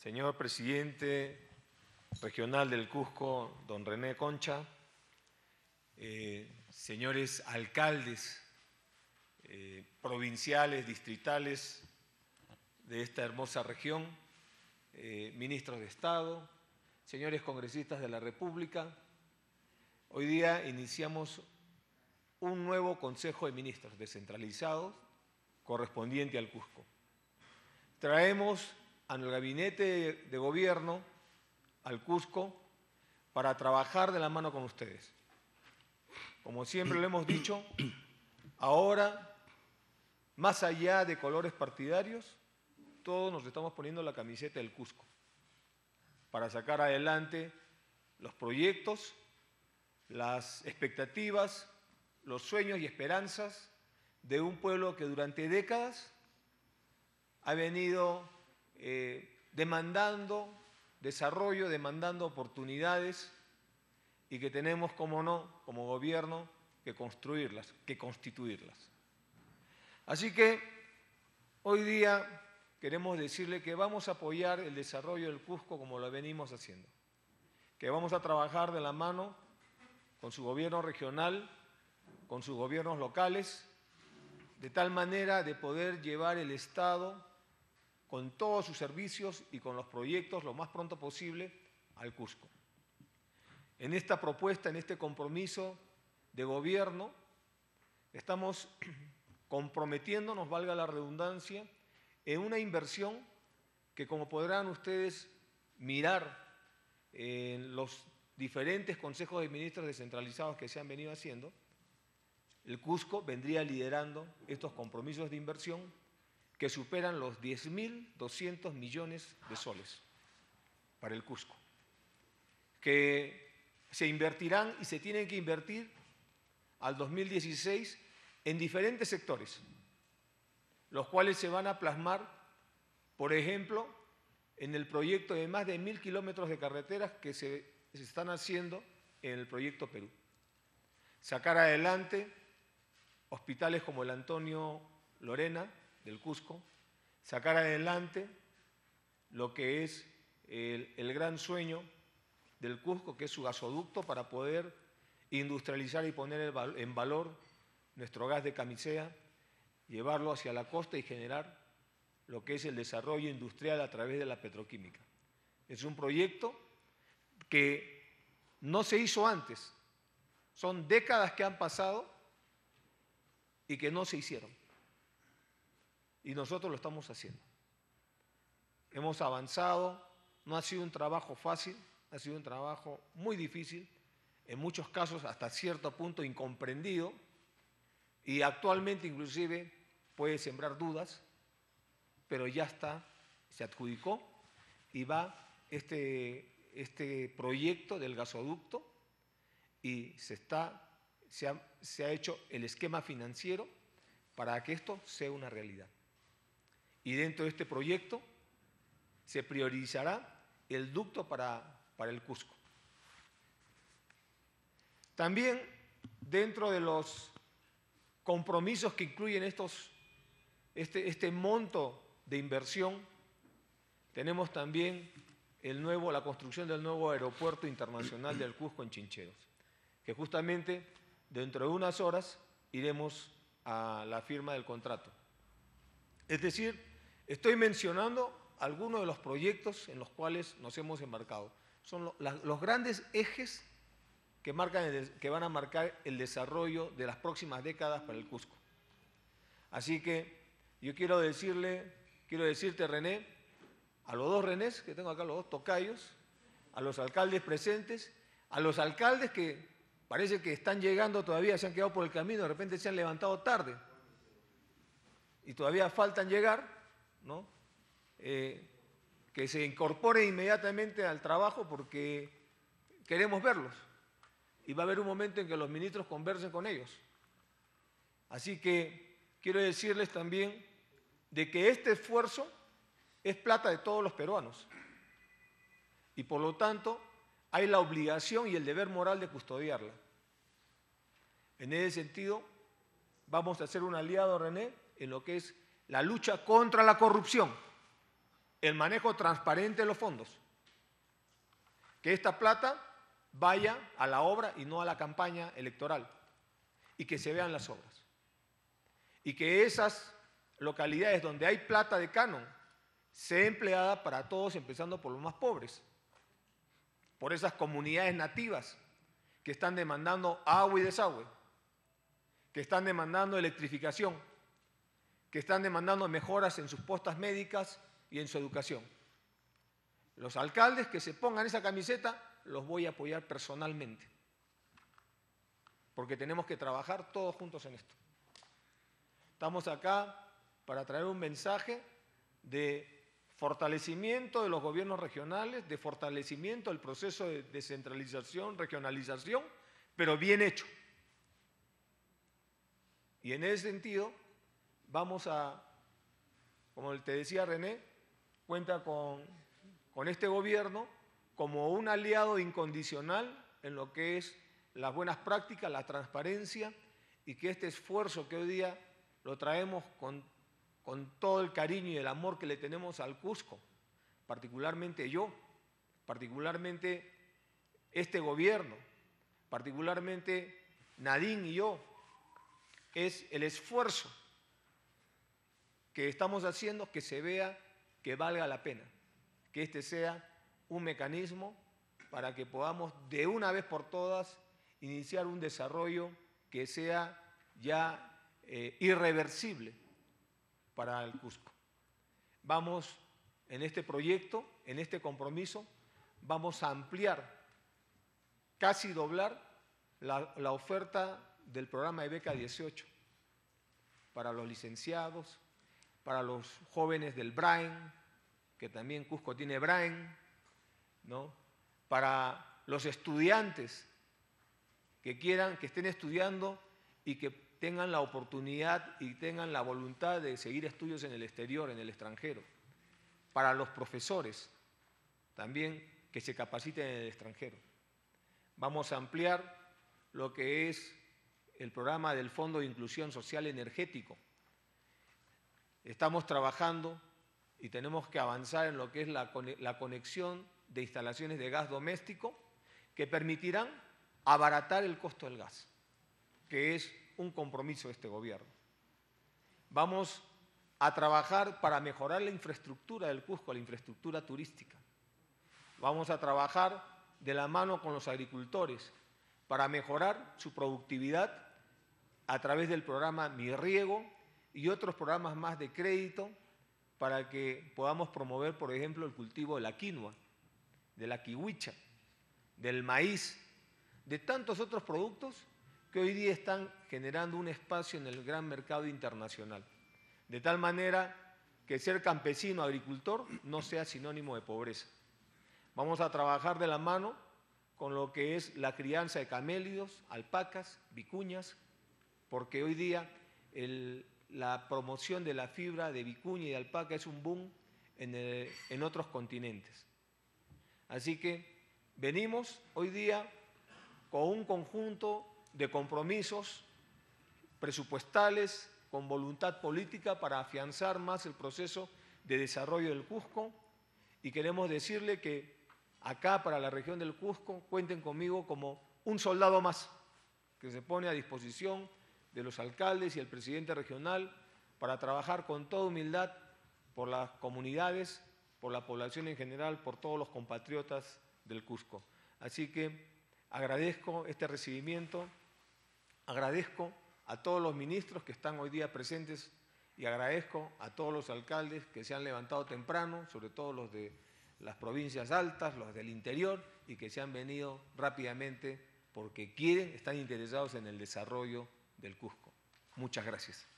señor presidente regional del Cusco, don René Concha, eh, señores alcaldes eh, provinciales, distritales de esta hermosa región, eh, ministros de Estado, señores congresistas de la República, hoy día iniciamos un nuevo Consejo de Ministros descentralizado correspondiente al Cusco. Traemos al gabinete de gobierno al Cusco para trabajar de la mano con ustedes. Como siempre lo hemos dicho, ahora, más allá de colores partidarios, todos nos estamos poniendo la camiseta del Cusco para sacar adelante los proyectos, las expectativas, los sueños y esperanzas de un pueblo que durante décadas ha venido eh, demandando desarrollo, demandando oportunidades y que tenemos, como no, como gobierno, que construirlas, que constituirlas. Así que hoy día queremos decirle que vamos a apoyar el desarrollo del Cusco como lo venimos haciendo, que vamos a trabajar de la mano con su gobierno regional, con sus gobiernos locales, de tal manera de poder llevar el Estado con todos sus servicios y con los proyectos lo más pronto posible al Cusco. En esta propuesta, en este compromiso de gobierno, estamos comprometiéndonos, valga la redundancia, en una inversión que como podrán ustedes mirar en los diferentes consejos de ministros descentralizados que se han venido haciendo, el Cusco vendría liderando estos compromisos de inversión que superan los 10.200 millones de soles para el Cusco, que se invertirán y se tienen que invertir al 2016 en diferentes sectores, los cuales se van a plasmar, por ejemplo, en el proyecto de más de mil kilómetros de carreteras que se, se están haciendo en el proyecto Perú. Sacar adelante hospitales como el Antonio Lorena, del Cusco, sacar adelante lo que es el, gran sueño del Cusco, que es su gasoducto para poder industrializar y poner en valor nuestro gas de camisea, llevarlo hacia la costa y generar lo que es el desarrollo industrial a través de la petroquímica. Es un proyecto que no se hizo antes. Son décadas que han pasado y que no se hicieron. Y nosotros lo estamos haciendo. Hemos avanzado, no ha sido un trabajo fácil, ha sido un trabajo muy difícil, en muchos casos hasta cierto punto incomprendido y actualmente inclusive puede sembrar dudas, pero ya está, se adjudicó y va este, este proyecto del gasoducto y se, está, se ha hecho el esquema financiero para que esto sea una realidad. Y dentro de este proyecto se priorizará el ducto para, para el Cusco. También dentro de los compromisos que incluyen estos, este, este monto de inversión, tenemos también el nuevo, la construcción del nuevo aeropuerto internacional del Cusco en Chincheros, que justamente dentro de unas horas iremos a la firma del contrato. Es decir, Estoy mencionando algunos de los proyectos en los cuales nos hemos embarcado. Son los grandes ejes que, marcan que van a marcar el desarrollo de las próximas décadas para el Cusco. Así que yo quiero decirle, quiero decirte, René, a los dos Renés, que tengo acá, los dos tocayos, a los alcaldes presentes, a los alcaldes que parece que están llegando todavía, se han quedado por el camino, de repente se han levantado tarde y todavía faltan llegar, ¿no? Eh, que se incorpore inmediatamente al trabajo porque queremos verlos. Y va a haber un momento en que los ministros conversen con ellos. Así que quiero decirles también de que este esfuerzo es plata de todos los peruanos. Y por lo tanto hay la obligación y el deber moral de custodiarla. En ese sentido, vamos a ser un aliado, René, en lo que es la lucha contra la corrupción. el manejo transparente de los fondos. Que esta plata vaya a la obra y no a la campaña electoral. Y que se vean las obras. Y que esas localidades donde hay plata de canon sea empleada para todos, empezando por los más pobres. Por esas comunidades nativas que están demandando agua y desagüe, que están demandando electrificación, que están demandando mejoras en sus postas médicas y en su educación. Los alcaldes que se pongan esa camiseta los voy a apoyar personalmente, porque tenemos que trabajar todos juntos en esto. Estamos acá para traer un mensaje de fortalecimiento de los gobiernos regionales, de fortalecimiento del proceso de descentralización, regionalización, pero bien hecho. Y en ese sentido, vamos a, como te decía René, cuenta con, con este gobierno como un aliado incondicional en lo que es las buenas prácticas, la transparencia y que este esfuerzo que hoy día lo traemos con, con todo el cariño y el amor que le tenemos al Cusco, particularmente yo, particularmente este gobierno, particularmente Nadine y yo, es el esfuerzo que estamos haciendo que se vea que valga la pena, que este sea un mecanismo para que podamos de una vez por todas iniciar un desarrollo que sea ya eh, irreversible para el Cusco. Vamos en este proyecto, en este compromiso, vamos a ampliar, casi doblar la, la oferta del programa de beca 18 para los licenciados, para los jóvenes del BRAIN, que también Cusco tiene BRAIN, ¿no? para los estudiantes que quieran, que estén estudiando y que tengan la oportunidad y tengan la voluntad de seguir estudios en el exterior, en el extranjero. Para los profesores también que se capaciten en el extranjero. Vamos a ampliar lo que es el programa del Fondo de Inclusión Social Energético. Estamos trabajando y tenemos que avanzar en lo que es la, conexión de instalaciones de gas doméstico que permitirán abaratar el costo del gas, que es un compromiso de este gobierno. Vamos a trabajar para mejorar la infraestructura del Cusco, la infraestructura turística. Vamos a trabajar de la mano con los agricultores para mejorar su productividad a través del programa Mi Riego y otros programas más de crédito para que podamos promover, por ejemplo, el cultivo de la quinoa, de la kiwicha, del maíz, de tantos otros productos que hoy día están generando un espacio en el gran mercado internacional. De tal manera que ser campesino, agricultor, no sea sinónimo de pobreza. Vamos a trabajar de la mano con lo que es la crianza de camélidos, alpacas, vicuñas, porque hoy día la promoción de la fibra de vicuña y de alpaca es un boom en, en otros continentes. Así que venimos hoy día con un conjunto de compromisos presupuestales, con voluntad política para afianzar más el proceso de desarrollo del Cusco y queremos decirle que acá para la región del Cusco cuenten conmigo como un soldado más que se pone a disposición de los alcaldes y el presidente regional para trabajar con toda humildad por las comunidades, por la población en general, por todos los compatriotas del Cusco. Así que agradezco este recibimiento, agradezco a todos los ministros que están hoy día presentes y agradezco a todos los alcaldes que se han levantado temprano, sobre todo los de las provincias altas, los del interior, y que se han venido rápidamente porque quieren, están interesados en el desarrollo del Cusco. Muchas gracias.